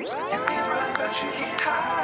You can run, but you can't hide.